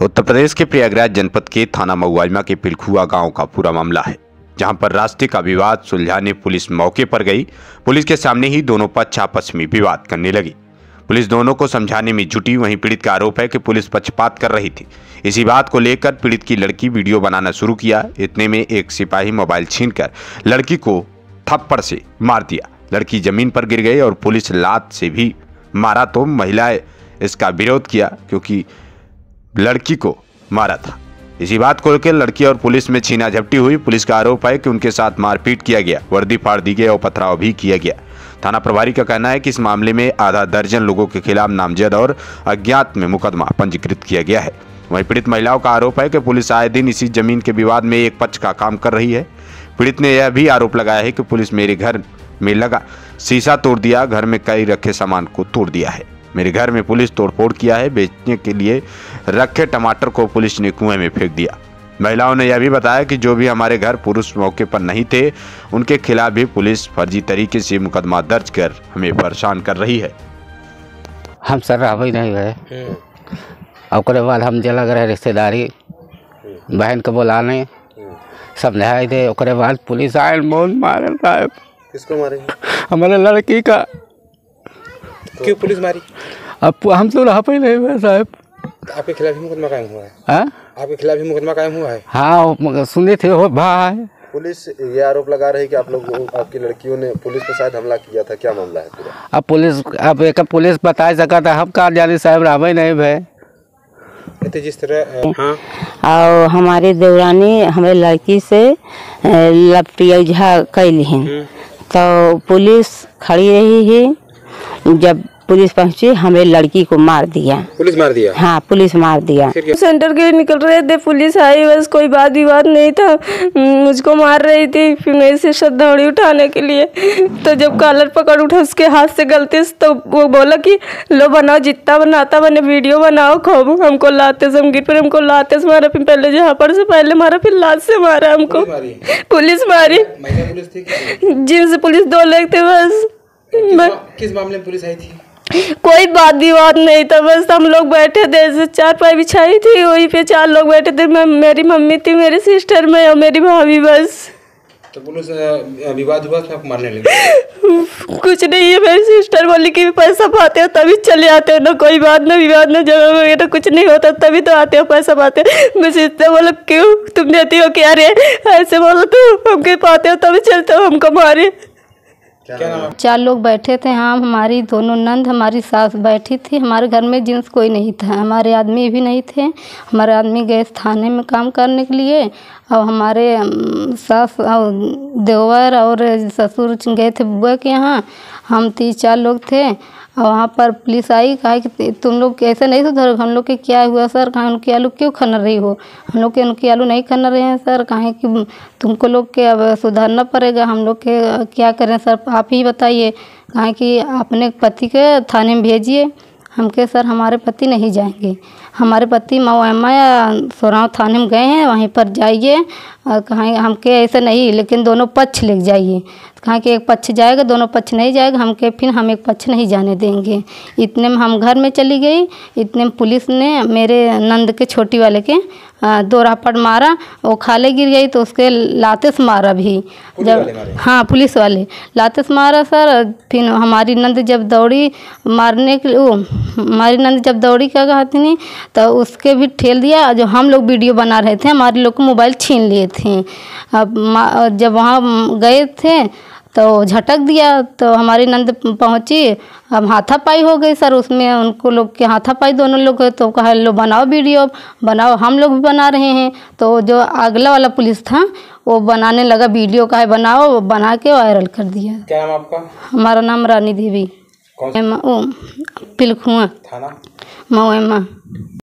उत्तर प्रदेश के प्रयागराज जनपद के थाना मऊआजमा के पिलखुआ गाँव का पूरा मामला है, जहाँ पर रास्ते का विवाद सुलझाने पुलिस मौके पर गई। पुलिस के सामने ही दोनों पक्ष आपस में विवाद करने लगी। पुलिस दोनों को समझाने में जुटी, वहीं पीड़ित का आरोप है कि पुलिस पक्षपात कर रही थी। इसी बात को लेकर पीड़ित की लड़की वीडियो बनाना शुरू किया। इतने में एक सिपाही मोबाइल छीनकर लड़की को थप्पड़ से मार दिया। लड़की ज़मीन पर गिर गई और पुलिस लात से भी मारा तो महिलाएँ इसका विरोध किया, क्योंकि लड़की को मारा था। इसी बात को लेकर लड़की और पुलिस में छीना झपटी हुई। पुलिस का आरोप है कि उनके साथ मारपीट किया गया, वर्दी फाड़ दी गई और पथराव भी किया गया। थाना प्रभारी का कहना है कि इस मामले में आधा दर्जन लोगों के खिलाफ नामजद और अज्ञात में मुकदमा पंजीकृत किया गया है। वहीं पीड़ित महिलाओं का आरोप है कि पुलिस आए दिन इसी ज़मीन के विवाद में एक पक्ष का काम कर रही है। पीड़ित ने यह भी आरोप लगाया है कि पुलिस मेरे घर में लगा शीशा तोड़ दिया, घर में कई रखे सामान को तोड़ दिया है। मेरे घर में पुलिस तोड़फोड़ किया है बेचने के लिए रखे टमाटर को पुलिस ने कुएँ में फेंक दिया। महिलाओं ने यह भी बताया कि जो भी हमारे घर पुरुष मौके पर नहीं थे उनके खिलाफ भी पुलिस फर्जी तरीके से मुकदमा दर्ज कर हमें परेशान कर रही है। हम सर रहबे नहीं गए और बाद हम जे लग रहे रिश्तेदारी बहन के बुलाने समझाए थे। ओकरे बाद पुलिस आए बहुत मारे किसको मारे हमारे लड़की का। क्यों पुलिस मारी? अब हम तो रह पे नहीं हुए साहब। आपके खिलाफ ही मुकदमा कायम हुआ है। हाँ? आपके खिलाफ ही मुकदमा कायम हुआ है? हाँ सुने थे हो भाई पुलिस ये आरोप लगा रही कि आप लोग आपकी लड़कियों ने पुलिस पर शायद हमला किया था। क्या मामला है पूरा? अब पुलिस अब एक पुलिस बता सका था हम कहा जाने साहब? रहबे नहीं भे कहते जिस तरह हाँ। और हमारे देवरानी हमारे लड़की से लपियझा कैली हैं। तो पुलिस खड़ी रही है। जब पुलिस पहुँची हमें लड़की को मार दिया। पुलिस मार दिया? हाँ पुलिस मार दिया। सेंटर के निकल रहे थे पुलिस आई बस कोई बात विवाद नहीं था। मुझको मार रही थी फिर मैं इसे श्रद्धावड़ी उठाने के लिए। तो जब कॉलर पकड़ उठा उसके हाथ से गलती से तो वो बोला कि लो बनाओ जितना बनाता मैंने वीडियो बनाओ खूब हमको लाते संगीत पर हमको लाते से मारा फिर पहले जहाँ पर से पहले मारा फिर लात से मारा हमको। पुलिस मारी? महिला पुलिस थी कि जिनसे पुलिस दो लोग थे बस। किस मामले में पुलिस आई थी? कोई बात विवाद नहीं था बस हम लोग बैठे थे ऐसे चार पाई बिछाई थी वहीं पे चार लोग बैठे थे मैं मेरी मम्मी थी मेरी सिस्टर मैं और मेरी भाभी बस। तो पुलिस विवाद हुआ तो मारने लगी। कुछ नहीं है मेरी सिस्टर बोली कि पैसा पाते हो तभी चले आते हो ना कोई बात ना विवाद ना झगड़ा वगैरह कुछ नहीं होता तभी तो आते हो पैसा पाते हो। मैं सिस्टर बोला क्यों? तुम देती हो क्या रे ऐसे बोलो तो हमके पाते हो तभी चलते हो हमको मारे। क्या चार लोग बैठे थे हम हमारी दोनों नंद, हमारी सास बैठी थी। हमारे घर में जिन्स कोई नहीं था, हमारे आदमी भी नहीं थे। हमारे आदमी गए थाने में काम करने के लिए। और हमारे सास और देवर और ससुर गए थे बुआ के यहाँ। हम तीन चार लोग थे। और वहाँ पर पुलिस आई, कहा कि तुम लोग ऐसे नहीं सुधर, हम लोग के क्या हुआ सर? कहा, उनके आलू क्यों खन रही हो? हम लोग के, उनके आलू नहीं खन रहे हैं सर। कहें कि तुमको लोग के अब सुधारना पड़ेगा, हम लोग के क्या करें सर? आप ही बताइए। कहें कि अपने पति के थाने में भेजिए, हम के सर हमारे पति नहीं जाएँगे। हमारे पति मऊमा या सोराव थाने में गए हैं वहीं पर जाइए और कहें हमके ऐसे नहीं लेकिन दोनों पक्ष ले जाइए। कहा कि एक पक्ष जाएगा दोनों पक्ष नहीं जाएगा हमके फिर हम एक पक्ष नहीं जाने देंगे। इतने में हम घर में चली गई इतने में पुलिस ने मेरे नंद के छोटी वाले के दो रापट मारा वो खाले गिर गई तो उसके लाते से मारा भी। जब हाँ पुलिस वाले। लाते से मारा सर फिर हमारी नंद जब दौड़ी मारने के लिए हमारी नंद जब दौड़ी क्या कहती नहीं तो उसके भी ठेल दिया जो हम लोग वीडियो बना रहे थे हमारे लोग को मोबाइल छीन लिए थे। अब जब वहाँ गए थे तो झटक दिया तो हमारी नंद पहुँची। अब हाथापाई हो गई सर उसमें उनको लोग के हाथापाई दोनों लोग गए तो कहा लो बनाओ वीडियो बनाओ हम लोग भी बना रहे हैं। तो जो अगला वाला पुलिस था वो बनाने लगा वीडियो का है बनाओ। बना के वायरल कर दिया। क्या नाम आपका? हमारा नाम रानी देवी। कौन एमा- ओ पिलखुआ थाना मऊ एमा